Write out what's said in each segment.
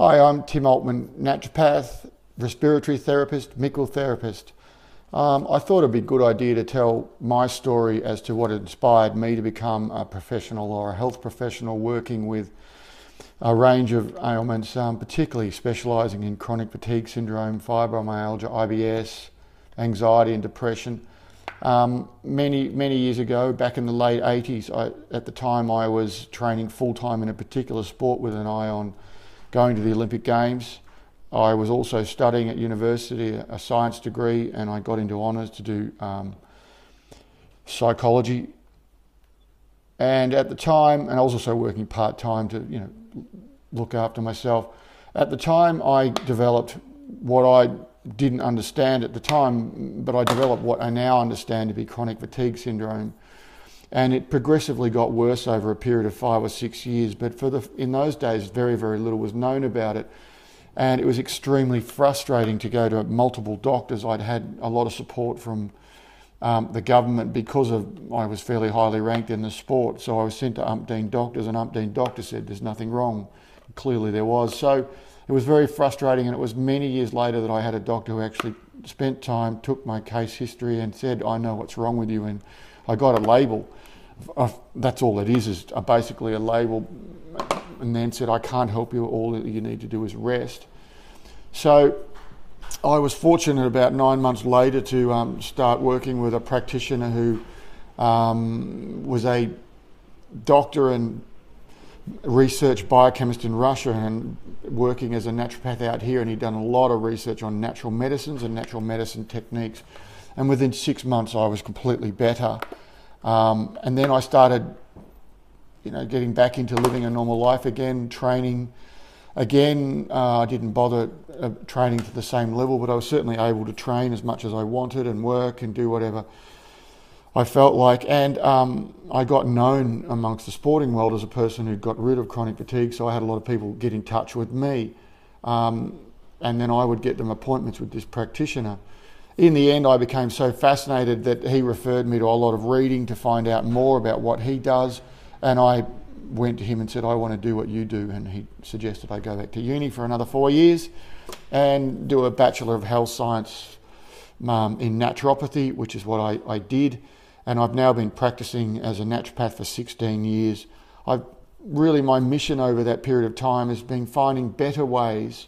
Hi, I'm Tim Altman, naturopath, respiratory therapist, Mickel therapist. Um, I thought it'd be a good idea to tell my story as to what inspired me to become a professional or a health professional working with a range of ailments, um, particularly specialising in chronic fatigue syndrome, fibromyalgia, IBS, anxiety, and depression. Um, many many years ago, back in the late 80s, I, at the time I was training full time in a particular sport with an eye on going to the Olympic Games. I was also studying at university a science degree, and I got into honours to do um, psychology. And at the time, and I was also working part time to you know look after myself. At the time, I developed what I didn't understand at the time, but I developed what I now understand to be chronic fatigue syndrome. And it progressively got worse over a period of five or six years. But for the, in those days, very, very little was known about it. And it was extremely frustrating to go to multiple doctors. I'd had a lot of support from um, the government because of I was fairly highly ranked in the sport. So I was sent to umpteen doctors, and umpteen doctors said there's nothing wrong. Clearly there was. So it was very frustrating, and it was many years later that I had a doctor who actually spent time, took my case history, and said, "I know what's wrong with you," and I got a label. That's all it is, is basically a label, and then said, "I can't help you. All you need to do is rest." So I was fortunate about nine months later to um, start working with a practitioner who um, was a doctor and research biochemist in Russia and working as a naturopath out here, and he'd done a lot of research on natural medicines and natural medicine techniques. And within six months, I was completely better. Um, and then I started, you know, getting back into living a normal life again, training. Again, uh, I didn't bother uh, training to the same level, but I was certainly able to train as much as I wanted and work and do whatever I felt like, and um, I got known amongst the sporting world as a person who got rid of chronic fatigue. So I had a lot of people get in touch with me, um, and then I would get them appointments with this practitioner. In the end, I became so fascinated that he referred me to a lot of reading to find out more about what he does, and I went to him and said, "I want to do what you do," and he suggested I go back to uni for another four years and do a Bachelor of Health Science um, in naturopathy, which is what I, I did and I've now been practicing as a naturopath for 16 years. I've really my mission over that period of time has been finding better ways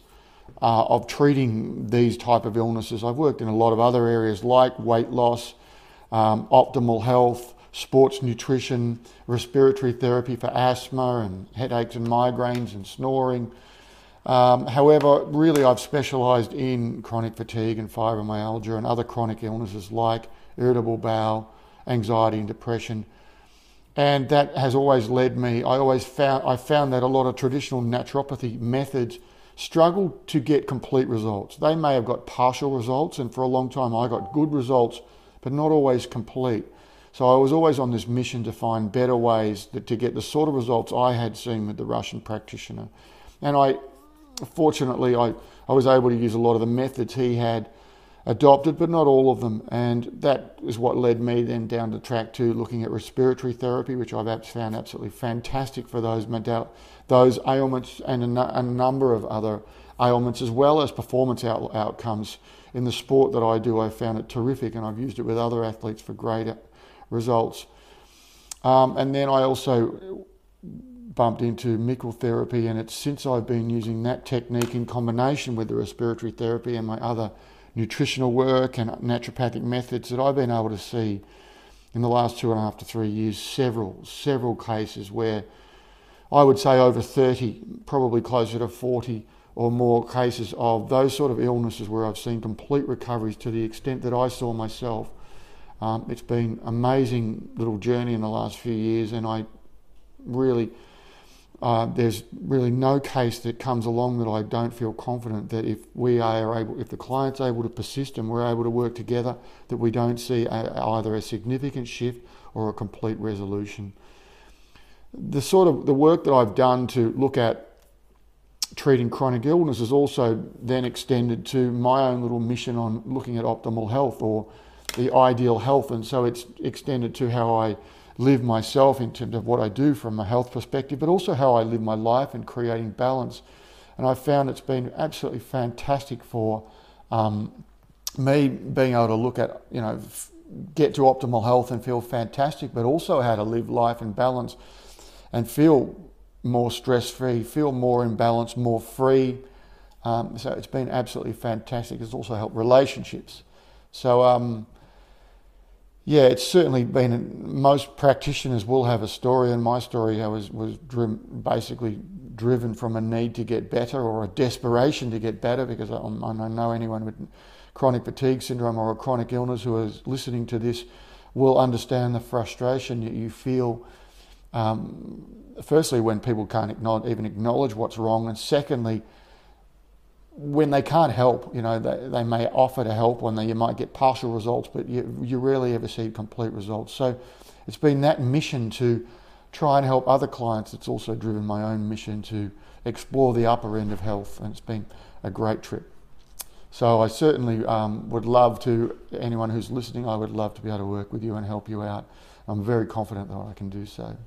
uh, of treating these type of illnesses. I've worked in a lot of other areas like weight loss, um, optimal health, sports nutrition, respiratory therapy for asthma and headaches and migraines and snoring. Um, however, really, I've specialised in chronic fatigue and fibromyalgia and other chronic illnesses like irritable bowel, anxiety and depression. And that has always led me, I always found, I found that a lot of traditional naturopathy methods struggled to get complete results. They may have got partial results, and for a long time I got good results, but not always complete. So I was always on this mission to find better ways that, to get the sort of results I had seen with the Russian practitioner. And I, fortunately, I, I was able to use a lot of the methods he had adopted, but not all of them. And that is what led me then down the track to looking at respiratory therapy, which I've found absolutely fantastic for those those ailments and a, a, number of other ailments, as well as performance out- outcomes. In the sport that I do, I found it terrific, and I've used it with other athletes for great results. Um, and then I also bumped into Mickel therapy, and it's since I've been using that technique in combination with the respiratory therapy and my other nutritional work and naturopathic methods that I've been able to see in the last two and a half to three years several, several cases where I would say over 30, probably closer to 40 or more cases of those sort of illnesses where I've seen complete recoveries to the extent that I saw myself. Um, it's been amazing little journey in the last few years, and I really uh, there's really no case that comes along that I don't feel confident that if we are able, if the client's able to persist and we're able to work together, that we don't see a, either a significant shift or a complete resolution. The sort of the work that I've done to look at treating chronic illness is also then extended to my own little mission on looking at optimal health or the ideal health, and so it's extended to how I live myself in terms of what I do from a health perspective, but also how I live my life and creating balance and I found it's been absolutely fantastic for um, me being able to look at, you know, f- get to optimal health and feel fantastic, but also how to live life in balance and feel more stress free, feel more in balance, more free. Um, so it's been absolutely fantastic. It's also helped relationships. So, um, yeah, it's certainly been. Most practitioners will have a story, and my story was was driven, basically driven from a need to get better or a desperation to get better. Because I, I know anyone with chronic fatigue syndrome or a chronic illness who is listening to this will understand the frustration that you feel. Um, firstly, when people can't acknowledge, even acknowledge what's wrong, and secondly, when they can't help, you know, they, they may offer to help and you might get partial results, but you, you rarely ever see complete results. So it's been that mission to try and help other clients. It's also driven my own mission to explore the upper end of health, and it's been a great trip. So I certainly um, would love to, anyone who's listening, I would love to be able to work with you and help you out. I'm very confident that I can do so.